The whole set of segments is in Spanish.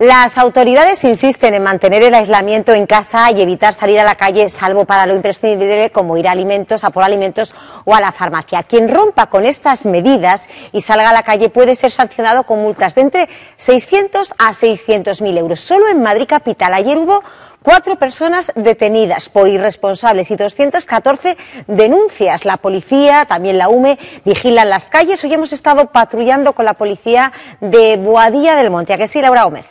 Las autoridades insisten en mantener el aislamiento en casa y evitar salir a la calle, salvo para lo imprescindible como ir a alimentos, a por alimentos o a la farmacia. Quien rompa con estas medidas y salga a la calle puede ser sancionado con multas de entre 600 a 600 mil euros. Solo en Madrid capital ayer hubo cuatro personas detenidas por irresponsables y 214 denuncias. La policía, también la UME, vigilan las calles. Hoy hemos estado patrullando con la policía de Boadilla del Monte. ¿A que sí, Laura Gómez?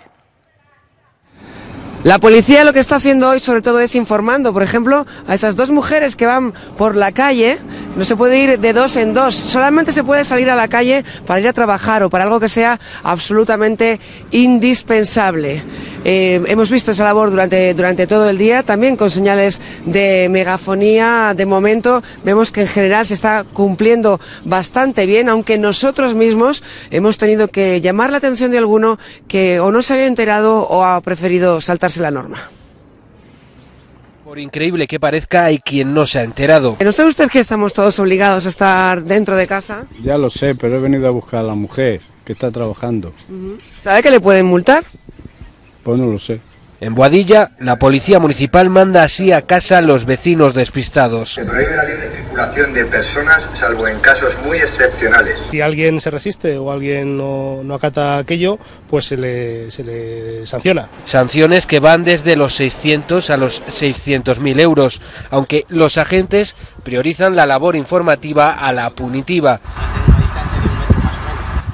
La policía lo que está haciendo hoy sobre todo es informando, por ejemplo, a esas dos mujeres que van por la calle, no se puede ir de dos en dos, solamente se puede salir a la calle para ir a trabajar o para algo que sea absolutamente indispensable. Eh, hemos visto esa labor durante, durante todo el día, también con señales de megafonía. De momento vemos que en general se está cumpliendo bastante bien, aunque nosotros mismos hemos tenido que llamar la atención de alguno que o no se había enterado o ha preferido saltarse la norma. Por increíble que parezca, hay quien no se ha enterado. ¿No sabe usted que estamos todos obligados a estar dentro de casa? Ya lo sé, pero he venido a buscar a la mujer que está trabajando. ¿Sabe que le pueden multar? Pues no lo sé. En Boadilla, la policía municipal manda así a casa a los vecinos despistados. Se prohíbe la libre circulación de personas, salvo en casos muy excepcionales. Si alguien se resiste o alguien no, no acata aquello, pues se le, se le sanciona. Sanciones que van desde los 600 a los 600.000 euros, aunque los agentes priorizan la labor informativa a la punitiva.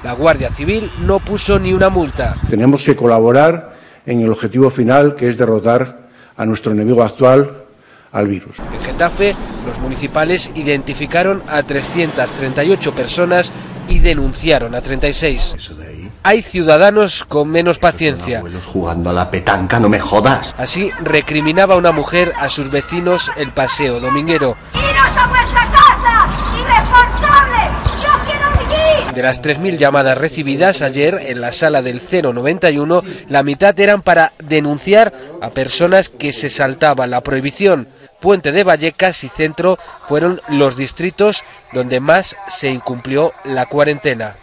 La Guardia Civil no puso ni una multa. Tenemos que colaborar en el objetivo final, que es derrotar a nuestro enemigo actual, al virus. En Getafe, los municipales identificaron a 338 personas y denunciaron a 36. Hay ciudadanos con menos paciencia. jugando a la petanca, no me jodas. Así recriminaba una mujer a sus vecinos el paseo dominguero. a vuestra casa! ¡Irresponsable! De las 3.000 llamadas recibidas ayer en la sala del 091, la mitad eran para denunciar a personas que se saltaban la prohibición. Puente de Vallecas y Centro fueron los distritos donde más se incumplió la cuarentena.